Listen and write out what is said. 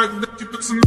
так, да, тебе цена